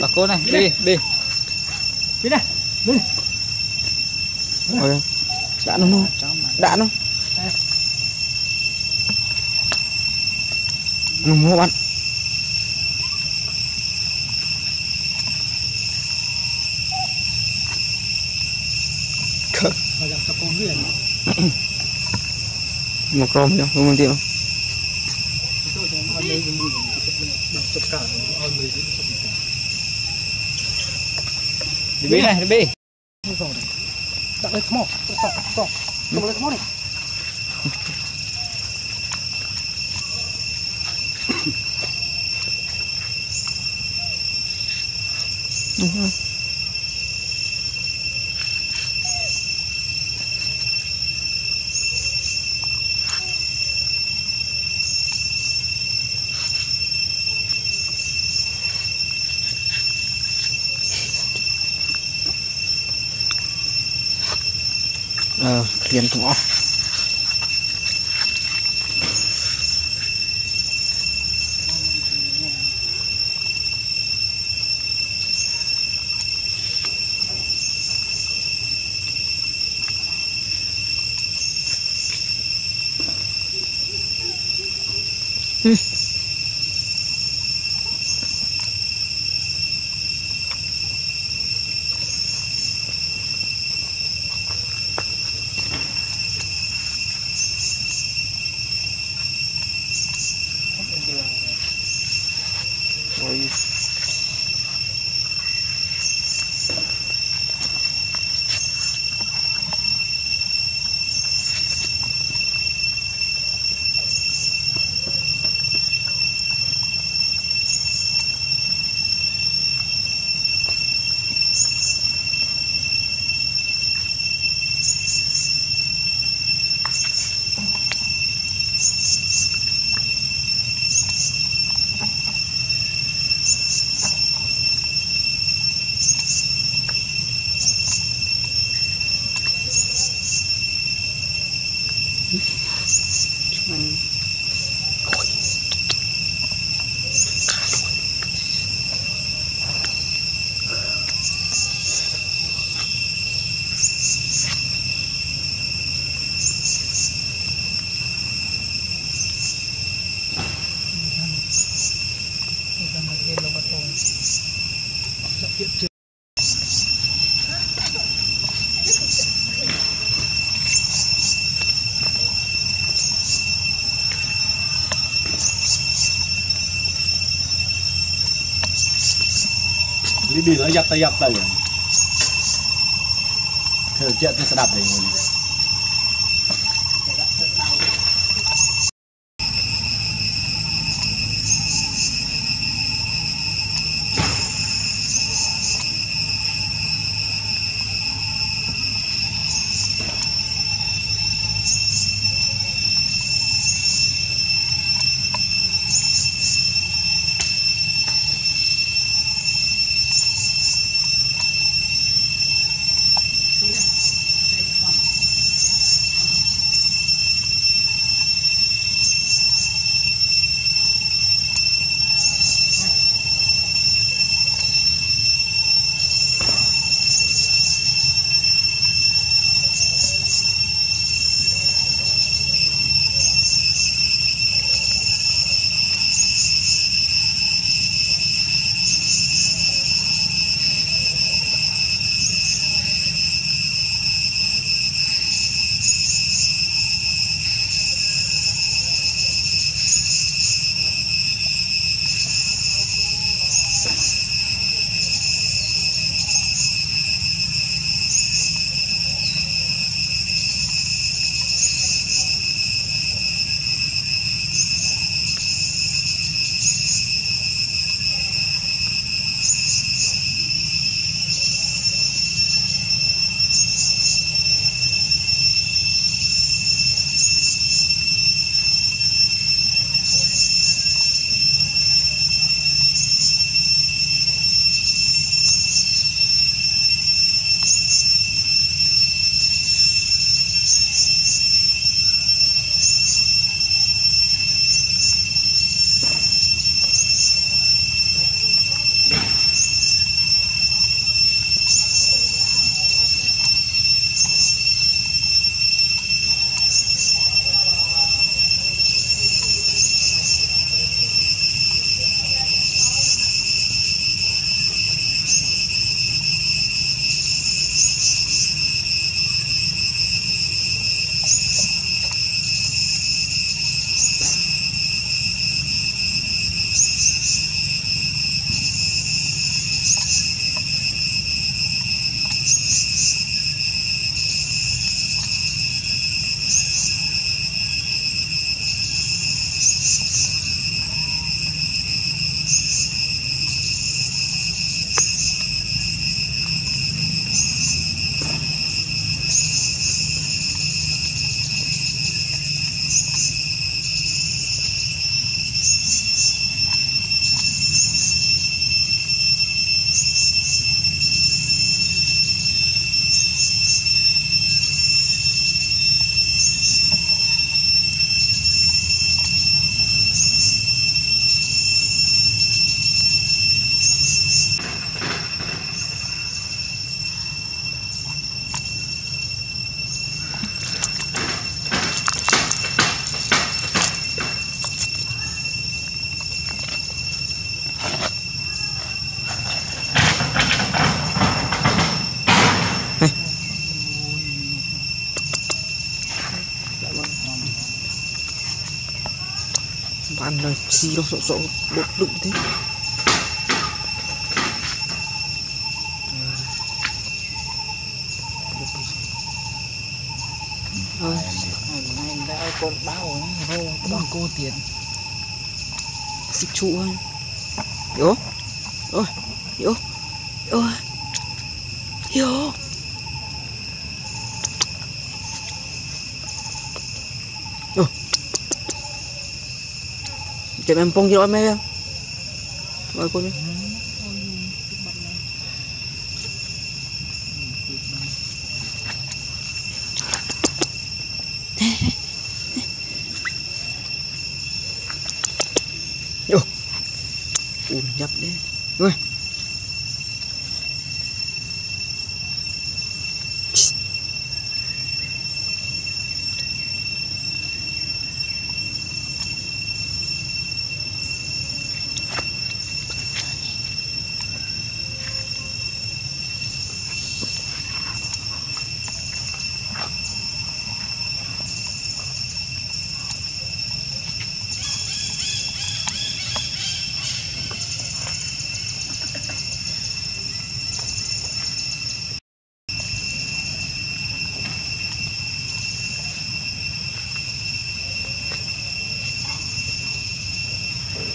bà cô này đi đi. Đi đây đi. Ôi, đã không đã không nó mua bạn mà dòng cho con huyền một rôm nhá không tiêu tôi sẽ nói đây cái cả oi mùi cái chụp cả đi bi này đi bi không rồi đặt lên mỏ stop stop stop. Ừ. ភាពជានេះនេះយ៉ាប់ទៅយ៉ាប់ទៅធ្វើជាក់ទៅស្ដាប់ទេ để ngồi xì đâu sợ sợ bột đụng thế. Ơi, Này đã con bao rồi. Bằng cô tiền. Xích trụ ơi. Yo Ôi Yo Yo Yo chị em phong gì mấy em mời cô đi Ủa, Ui nhập đi Ui.